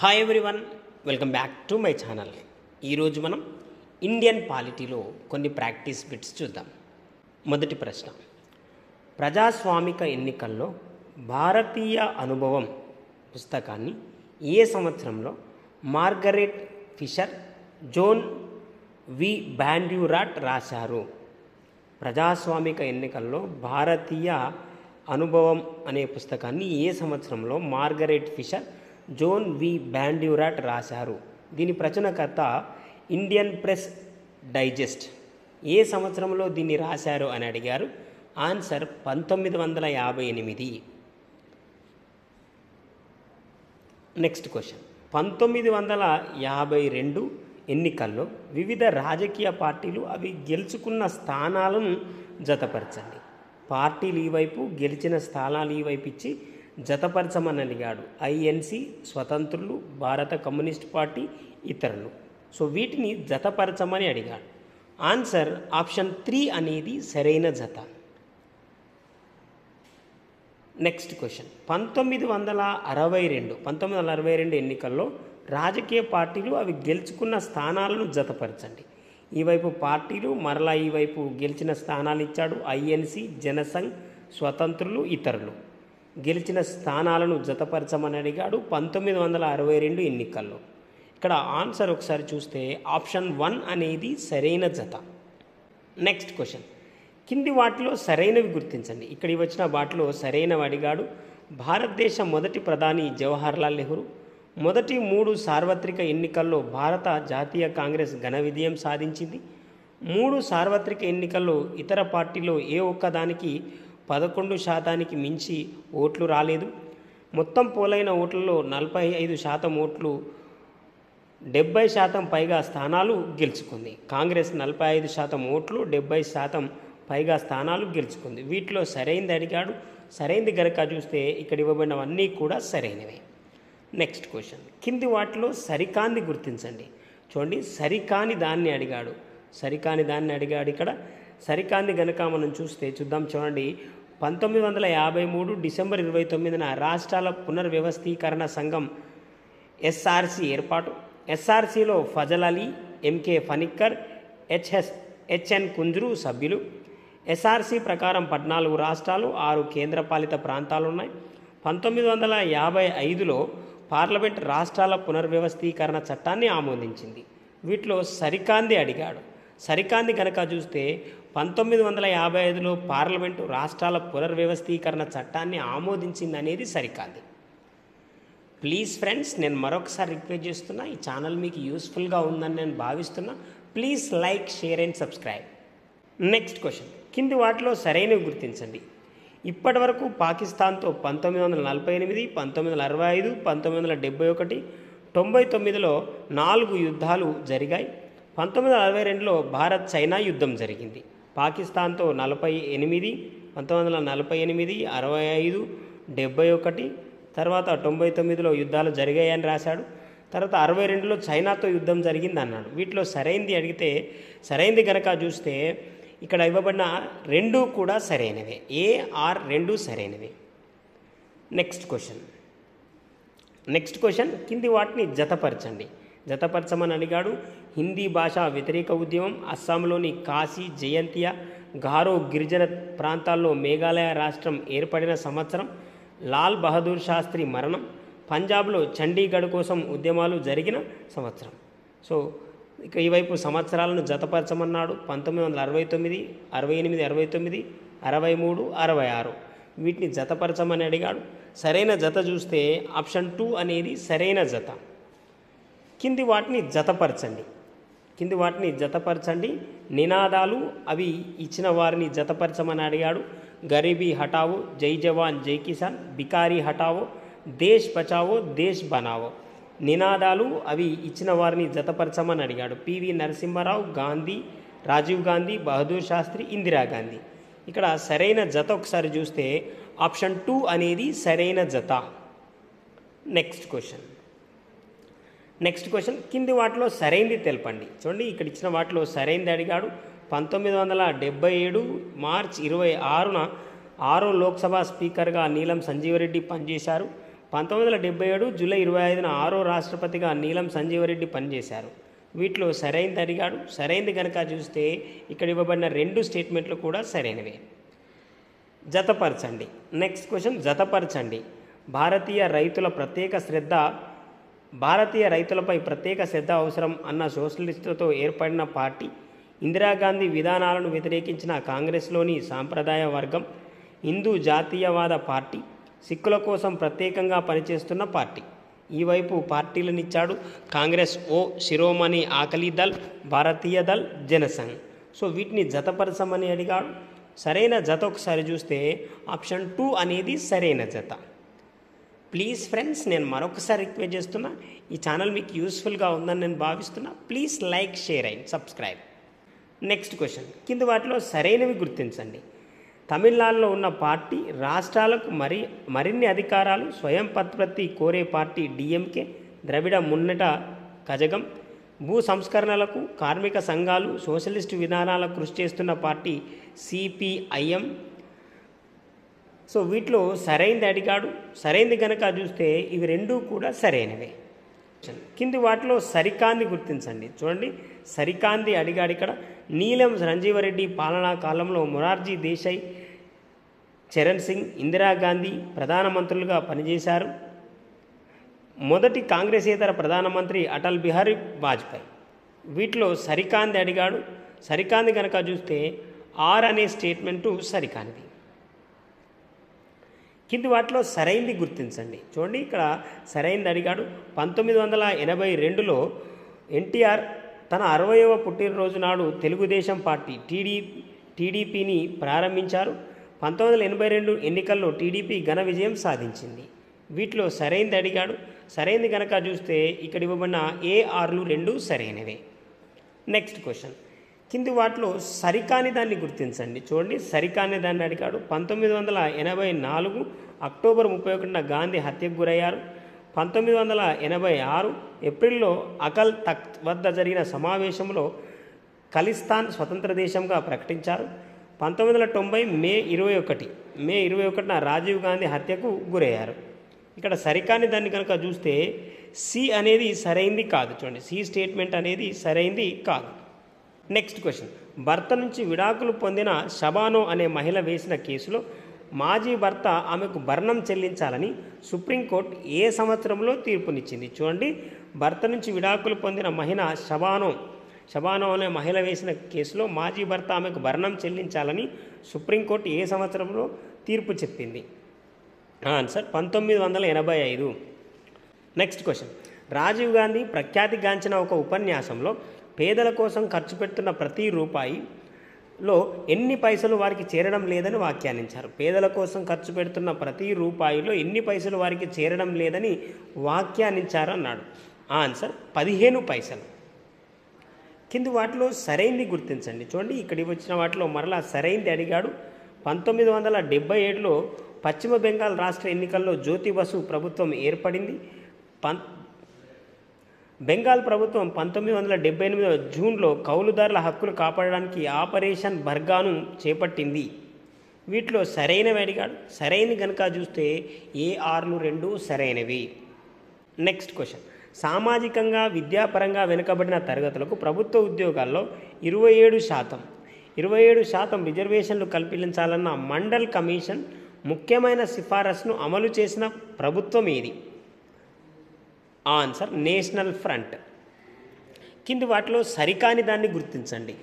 Hi everyone welcome back to my channel ఈరోజు మనం Indian పాలిటీలో కొన్ని ప్రాక్టీస్ బిట్స్ చూద్దాం. మొదటి ప్రశ్న. ప్రజాస్వామిక ఎన్నికల్లో భారతీయ అనుభవం పుస్తకాన్ని ఏ సంవత్సరంలో Margaret Fisher Joan V Bondurant రాశారు? ప్రజాస్వామిక ఎన్నికల్లో భారతీయ అనుభవం అనే పుస్తకాన్ని ఏ సంవత్సరంలో Margaret Fisher Joan V Bondurant రాశారు. దీని ప్రచురణకర్త ఇండియన్ ప్రెస్ డైజెస్ట్. ఏ సంవత్సరంలో దీన్ని రాశారు అని అడిగారు? ఆన్సర్ పంతొమ్మిది వందల యాభై ఎనిమిది. Next question. పంతొమ్మిది వందల యాభై రెండు ఎన్నికల్లో వివిధ రాజకీయ పార్టీలు అవి గెలుచుకున్న స్థానాలను జతపరచండి. పార్టీలు ఈ వైపు గెలిచిన స్థానాలు ఈ వైపు ఇచ్చి జతపరచమని అడిగాడు ఐఎన్సి స్వతంత్రులు భారత కమ్యూనిస్ట్ పార్టీ ఇతరులు. సో వీటిని జతపరచమని అడిగాడు. ఆన్సర్ ఆప్షన్ త్రీ అనేది సరైన జత. Next question. పంతొమ్మిది వందల అరవై రెండు పంతొమ్మిది వందల అరవై రెండు ఎన్నికల్లో రాజకీయ పార్టీలు అవి గెలుచుకున్న స్థానాలను జతపరచండి. ఈ వైపు పార్టీలు మరలా ఈ వైపు గెలిచిన స్థానాలు ఇచ్చాడు ఐఎన్సి జనసంఘ్ స్వతంత్రులు ఇతరులు. గెలిచిన స్థానాలను జతపరచమని అడిగాడు పంతొమ్మిది వందల అరవై రెండు ఎన్నికల్లో. ఇక్కడ ఆన్సర్ ఒకసారి చూస్తే ఆప్షన్ వన్ అనేది సరైన జత. Next question. కింది వాటిలో సరైనవి గుర్తించండి. ఇక్కడ వచ్చిన వాటిలో సరైనవి అడిగాడు భారతదేశ మొదటి ప్రధాని జవహర్లాల్ నెహ్రూ. మొదటి మూడు సార్వత్రిక ఎన్నికల్లో భారత జాతీయ కాంగ్రెస్ ఘన విజయం సాధించింది. మూడు సార్వత్రిక ఎన్నికల్లో ఇతర పార్టీలో ఏ ఒక్కదానికి పదకొండు శాతానికి మించి ఓట్లు రాలేదు. మొత్తం పోలైన ఓట్లలో నలభై ఐదు శాతం ఓట్లు డెబ్బై శాతం పైగా స్థానాలు గెలుచుకుంది. కాంగ్రెస్ నలభై ఐదు శాతం ఓట్లు డెబ్బై శాతం పైగా స్థానాలు గెలుచుకుంది. వీటిలో సరైనది అడిగాడు. సరైనది గనక చూస్తే ఇక్కడ ఇవ్వబడినవన్నీ కూడా సరైనవే. Next question. కింది వాటిలో సరికాంది గుర్తించండి. చూడండి సరికాని దాన్ని అడిగాడు. సరికాని దాన్ని అడిగాడు ఇక్కడ. సరికాంది గనక మనం చూస్తే చూద్దాం చూడండి. పంతొమ్మిది వందల యాభై మూడు డిసెంబర్ ఇరవై తొమ్మిదిన రాష్ట్రాల పునర్వ్యవస్థీకరణ సంఘం ఎస్ఆర్సి ఏర్పాటు. ఎస్ఆర్సిలో Fazal Ali MK Panikkar HS HN Kunzru సభ్యులు. ఎస్ఆర్సి ప్రకారం పద్నాలుగు రాష్ట్రాలు ఆరు కేంద్రపాలిత ప్రాంతాలు ఉన్నాయి పంతొమ్మిది వందల యాభై ఐదులో పార్లమెంట్ రాష్ట్రాల పునర్వ్యవస్థీకరణ చట్టాన్ని ఆమోదించింది. వీటిలో సరికాంది అడిగాడు. సరికాంది కనుక చూస్తే పంతొమ్మిది వందల యాభై ఐదులో పార్లమెంటు రాష్ట్రాల పునర్వ్యవస్థీకరణ చట్టాన్ని ఆమోదించింది అనేది సరికాంది. ప్లీజ్ ఫ్రెండ్స్ నేను మరొకసారి రిక్వెస్ట్ చేస్తున్నా ఈ ఛానల్ మీకు యూస్ఫుల్గా ఉందని నేను భావిస్తున్నా. Please like share and subscribe. Next question. కింది వాటిలో సరైనవి గుర్తించండి. ఇప్పటి వరకు పాకిస్తాన్తో పంతొమ్మిది వందల నలభై ఎనిమిది పంతొమ్మిది వందల అరవై ఐదు పంతొమ్మిది వందల డెబ్బై ఒకటి తొంభై తొమ్మిదిలో నాలుగు యుద్ధాలు జరిగాయి. పంతొమ్మిది వందల అరవై రెండులో భారత్ చైనా యుద్ధం జరిగింది. పాకిస్తాన్తో నలభై ఎనిమిది పంతొమ్మిది వందల నలభై ఎనిమిది అరవై ఐదు డెబ్బై ఒకటి తర్వాత తొంభై తొమ్మిదిలో యుద్ధాలు జరిగాయని రాశాడు. తర్వాత అరవై రెండులో చైనాతో యుద్ధం జరిగింది అన్నాడు వీటిలో సరైంది అడిగితే సరైంది గనక చూస్తే ఇక్కడ ఇవ్వబడిన రెండు కూడా సరైనవే. ఏ ఆర్ రెండు సరైనవే. Next question. నెక్స్ట్ క్వశ్చన్ కింది వాటిని జతపరచండి. జతపరచమని అడిగాడు హిందీ భాష వ్యతిరేక ఉద్యమం అస్సాంలోని కాశీ జయంతియా గారో గిరిజన ప్రాంతాల్లో మేఘాలయ రాష్ట్రం ఏర్పడిన సంవత్సరం లాల్ బహదూర్ శాస్త్రి మరణం పంజాబ్లో చండీగఢ్ కోసం ఉద్యమాలు జరిగిన సంవత్సరం. సో ఇక ఈ వైపు సంవత్సరాలను జతపరచమన్నాడు. పంతొమ్మిది వందల అరవై తొమ్మిది అరవై ఎనిమిది అరవై తొమ్మిది అరవై మూడు అరవై ఆరు. వీటిని జతపరచమని అడిగాడు. సరైన జత చూస్తే ఆప్షన్ టూ అనేది సరైన జత. కింది వాటిని జతపరచండి. కింది వాటిని జతపరచండి. నినాదాలు అవి ఇచ్చిన వారిని జతపరచమని అడిగాడు. గరీబీ హటావో జై జవాన్ జై కిసాన్ బికారీ హటావో దేశ్ బచావో దేశ్ బనావో. నినాదాలు అవి ఇచ్చిన వారిని జతపరచమని అడిగాడు. పివి నరసింహారావు గాంధీ రాజీవ్ గాంధీ బహదూర్ శాస్త్రి ఇందిరాగాంధీ ఇక్కడ సరైన జత ఒకసారి చూస్తే ఆప్షన్ టూ అనేది సరైన జత. Next question. నెక్స్ట్ క్వశ్చన్ కింది వాటిలో సరైనది తెలపండి. చూడండి ఇక్కడ ఇచ్చిన వాటిలో సరైనది అడిగాడు. పంతొమ్మిది వందల డెబ్బై ఏడు మార్చ్ ఇరవై ఆరున ఆరో లోక్సభ స్పీకర్గా నీలం సంజీవరెడ్డి పనిచేశారు. పంతొమ్మిది వందల డెబ్బై ఏడు జూలై ఇరవై ఐదున ఆరో రాష్ట్రపతిగా నీలం సంజీవరెడ్డి పనిచేశారు. వీటిలో సరైనది అడిగాడు. సరైనది కనుక చూస్తే ఇక్కడ ఇవ్వబడిన రెండు స్టేట్మెంట్లు కూడా సరైనవే. జతపరచండి. Next question జతపరచండి. భారతీయ రైతుల ప్రత్యేక శ్రద్ధ భారతీయ రైతులపై ప్రత్యేక శ్రద్ధ అవసరం అన్న సోషలిస్టులతో ఏర్పడిన పార్టీ ఇందిరాగాంధీ విధానాలను వ్యతిరేకించిన కాంగ్రెస్లోని సాంప్రదాయ వర్గం హిందూ జాతీయవాద పార్టీ సిక్కుల కోసం ప్రత్యేకంగా పనిచేస్తున్న పార్టీ. ఈ వైపు పార్టీలనిచ్చాడు కాంగ్రెస్ ఓ శిరోమణి ఆకలి దళ్ భారతీయ దళ్ జనసంఘ్. సో వీటిని జతపరచమని అడిగాడు. సరైన జత ఒకసారి చూస్తే ఆప్షన్ టూ అనేది సరైన జత. ప్లీజ్ ఫ్రెండ్స్ నేను మరొకసారి రిక్వెస్ట్ చేస్తున్నా ఈ ఛానల్ మీకు యూస్ఫుల్గా ఉందని నేను భావిస్తున్నా. Please like share and subscribe next question కింద వాటిలో సరైనవి గుర్తించండి. తమిళనాడులో ఉన్న పార్టీ రాష్ట్రాలకు మరి మరిన్ని అధికారాలు స్వయం ప్రతిపత్తి కోరే పార్టీ డిఎంకే ద్రవిడ మున్నట కజగం భూ సంస్కరణలకు కార్మిక సంఘాలు సోషలిస్టు విధానాలకు కృషి చేస్తున్న పార్టీ సిపిఐఎం సో వీటిలో సరైనది అడిగాడు సరైనది కనుక చూస్తే ఇవి రెండూ కూడా సరైనవే. కింది వాటిలో సరికాంది గుర్తించండి. చూడండి. సరికాంది అడిగాడు ఇక్కడ. నీలం సంజీవరెడ్డి పాలనా కాలంలో మొరార్జీ దేశాయ్ చరణ్ సింగ్ ఇందిరాగాంధీ ప్రధానమంత్రులుగా పనిచేశారు. మొదటి కాంగ్రెసేతర ప్రధానమంత్రి అటల్ బిహారీ వాజ్పేయి. వీటిలో సరికాంది అడిగాడు. సరికాంది కనుక చూస్తే ఆర్ అనే స్టేట్మెంటు సరికానిది. కింది వాటిలో సరైంది గుర్తించండి. చూడండి ఇక్కడ సరైంది అడిగాడు. పంతొమ్మిది వందల ఎనభై రెండులో ఎన్టీఆర్ తన అరవయవ పుట్టినరోజు నాడు తెలుగుదేశం పార్టీ టీడీ టీడీపీని ప్రారంభించారు. పంతొమ్మిది వందల ఎనభై రెండు ఎన్నికల్లో టీడీపీ ఘన విజయం సాధించింది. వీటిలో సరైంది అడిగాడు. సరైంది కనుక చూస్తే ఇక్కడ ఇవ్వబడిన ఏ ఆర్లు రెండు సరైనవే. Next question. కింది వాటిలో సరికాని దాన్ని గుర్తించండి. చూడండి సరికాని దాన్ని అడిగాడు. పంతొమ్మిది వందల ఎనభై నాలుగు అక్టోబర్ ముప్పై ఒకటిన గాంధీ హత్యకు గురయ్యారు. పంతొమ్మిది వందల ఎనభై ఆరు ఏప్రిల్లో అకల్ తఖ్త్ వద్ద జరిగిన సమావేశంలో ఖలిస్తాన్ స్వతంత్ర దేశంగా ప్రకటించారు. పంతొమ్మిది వందల తొంభై మే ఇరవై ఒకటి మే ఇరవై ఒకటిన రాజీవ్ గాంధీ హత్యకు గురయ్యారు. ఇక్కడ సరికాని దాన్ని కనుక చూస్తే సి అనేది సరైంది కాదు. చూడండి సి స్టేట్మెంట్ అనేది సరైంది కాదు. నెక్స్ట్ క్వశ్చన్ భర్త నుంచి విడాకులు పొందిన షబానో అనే మహిళ వేసిన కేసులో మాజీ భర్త ఆమెకు భరణం చెల్లించాలని సుప్రీంకోర్టు ఏ సంవత్సరంలో తీర్పునిచ్చింది? చూడండి. భర్త నుంచి విడాకులు పొందిన మహిళ షబానో షబానో అనే మహిళ వేసిన కేసులో మాజీ భర్త ఆమెకు భరణం చెల్లించాలని సుప్రీంకోర్టు ఏ సంవత్సరంలో తీర్పు చెప్పింది? ఆన్సర్ పంతొమ్మిది వందల ఎనభై ఐదు. నెక్స్ట్ క్వశ్చన్ రాజీవ్ గాంధీ ప్రఖ్యాతిగాంచిన ఒక ఉపన్యాసంలో పేదల కోసం ఖర్చు పెడుతున్న ప్రతి రూపాయిలో ఎన్ని పైసలు వారికి చేరడం లేదని వ్యాఖ్యానించారు. పేదల కోసం ఖర్చు పెడుతున్న ప్రతి రూపాయిలో ఎన్ని పైసలు వారికి చేరడం లేదని వ్యాఖ్యానించారు అన్నాడు ఆన్సర్ పదిహేను పైసలు. కింది వాటిలో సరైంది గుర్తించండి. చూడండి ఇక్కడికి వచ్చిన వాటిలో మరలా సరైంది అడిగాడు. పంతొమ్మిది వందల డెబ్బై ఏడులో పశ్చిమ బెంగాల్ రాష్ట్ర ఎన్నికల్లో జ్యోతి బసు ప్రభుత్వం ఏర్పడింది. పం బెంగాల్ ప్రభుత్వం పంతొమ్మిది వందల డెబ్బై ఎనిమిదవ జూన్లో కౌలుదారుల హక్కులు కాపాడడానికి ఆపరేషన్ బర్గాను చేపట్టింది. వీటిలో సరైనవి అడిగాడు సరైన కనుక చూస్తే ఏ ఆర్లు రెండు సరైనవి. Next question. సామాజికంగా విద్యాపరంగా వెనుకబడిన తరగతులకు ప్రభుత్వ ఉద్యోగాల్లో ఇరవై ఏడు శాతం ఇరవై ఏడు శాతం రిజర్వేషన్లు కల్పించాలన్న మండల్ కమిషన్ ముఖ్యమైన సిఫారసును అమలు చేసిన ప్రభుత్వం ఏది? Answer National Front. కింది వాటిలో సరికాని దాన్ని గుర్తించండి.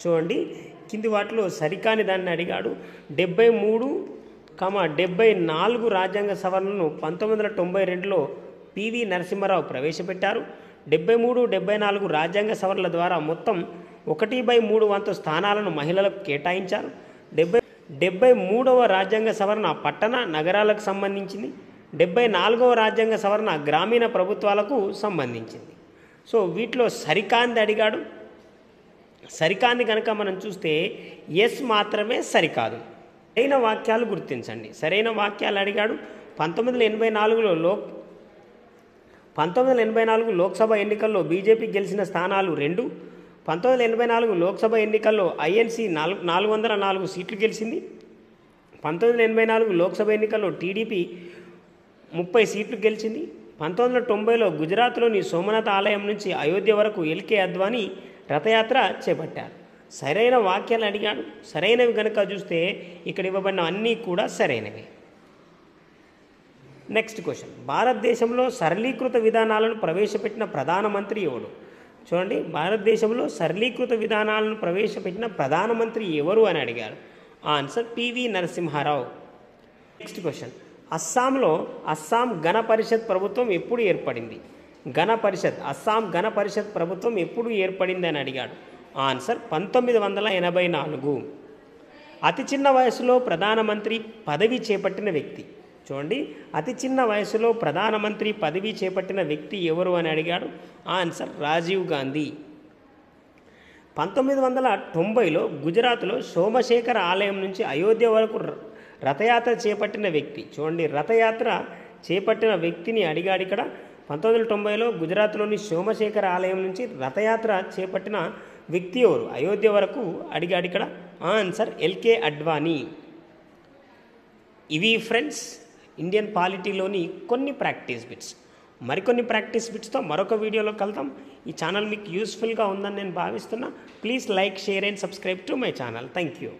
చూడండి కింది వాటిలో సరికాని దాన్ని అడిగాడు. డెబ్బై మూడు కమ డెబ్బై నాలుగు రాజ్యాంగ సవరణను పంతొమ్మిది వందల తొంభై రెండులో పివి నరసింహారావు ప్రవేశపెట్టారు. డెబ్బై మూడు డెబ్బై నాలుగు రాజ్యాంగ సవరణల ద్వారా మొత్తం ఒకటి బై మూడు వంతు స్థానాలను మహిళలకు కేటాయించారు. డెబ్బై డెబ్బై మూడవ రాజ్యాంగ సవరణ పట్టణ నగరాలకు సంబంధించింది. డెబ్బై నాలుగవ రాజ్యాంగ సవరణ గ్రామీణ ప్రభుత్వాలకు సంబంధించింది. సో వీటిలో సరికాంది అడిగాడు. సరికాంది కనుక మనం చూస్తే ఎస్ మాత్రమే సరికాదు. సరైన వాక్యాలు గుర్తించండి. సరైన వాక్యాలు అడిగాడు. పంతొమ్మిది వందల ఎనభై నాలుగులో లోక్ పంతొమ్మిది వందల ఎనభై నాలుగు లోక్సభ ఎన్నికల్లో బీజేపీ గెలిచిన స్థానాలు రెండు. పంతొమ్మిది వందల ఎనభై నాలుగు లోక్సభ ఎన్నికల్లో ఐఎన్సీ నాలుగు నాలుగు వందల నాలుగు సీట్లు గెలిచింది. పంతొమ్మిది వందల ఎనభై నాలుగు లోక్సభ ఎన్నికల్లో టీడీపీ ముప్పై సీట్లు గెలిచింది. పంతొమ్మిది వందల తొంభైలో గుజరాత్లోని సోమనాథ ఆలయం నుంచి అయోధ్య వరకు ఎల్కే అద్వానీ రథయాత్ర చేపట్టారు. సరైన వాక్యాలు అడిగాడు. సరైనవి కనుక చూస్తే ఇక్కడ ఇవ్వబడిన అన్నీ కూడా సరైనవి. నెక్స్ట్ క్వశ్చన్ భారతదేశంలో సరళీకృత విధానాలను ప్రవేశపెట్టిన ప్రధానమంత్రి ఎవడు చూడండి. భారతదేశంలో సరళీకృత విధానాలను ప్రవేశపెట్టిన ప్రధానమంత్రి ఎవరు అని అడిగారు? Answer PV Narasimha Rao. Next question అస్సాంలో అస్సాం గణ పరిషత్ ప్రభుత్వం ఎప్పుడు ఏర్పడింది? గణ పరిషత్ అస్సాం గణ పరిషత్ ప్రభుత్వం ఎప్పుడు ఏర్పడింది అని అడిగాడు? ఆన్సర్ పంతొమ్మిది వందల ఎనభై నాలుగు. అతి చిన్న వయసులో ప్రధానమంత్రి పదవి చేపట్టిన వ్యక్తి. చూడండి అతి చిన్న వయసులో ప్రధానమంత్రి పదవి చేపట్టిన వ్యక్తి ఎవరు అని అడిగాడు? ఆన్సర్ రాజీవ్ గాంధీ. పంతొమ్మిది వందల తొంభైలో గుజరాత్లో సోమశేఖర ఆలయం నుంచి అయోధ్య వరకు రథయాత్ర చేపట్టిన వ్యక్తి. చూడండి రథయాత్ర చేపట్టిన వ్యక్తిని అడిగాడు ఇక్కడ. పంతొమ్మిది వందల తొంభైలో గుజరాత్లోని సోమశేఖర ఆలయం నుంచి రథయాత్ర చేపట్టిన వ్యక్తి ఎవరు? అయోధ్య వరకు అడిగాడు ఇక్కడ. Answer LK Advani. ఇవి ఫ్రెండ్స్ ఇండియన్ పాలిటీలోని కొన్ని ప్రాక్టీస్ బిట్స్. మరికొన్ని ప్రాక్టీస్ బిట్స్తో మరొక వీడియోలో కలుద్దాం. ఈ ఛానల్ మీకు యూస్ఫుల్గా ఉందని నేను భావిస్తున్నా. Please like share and subscribe to my channel. Thank you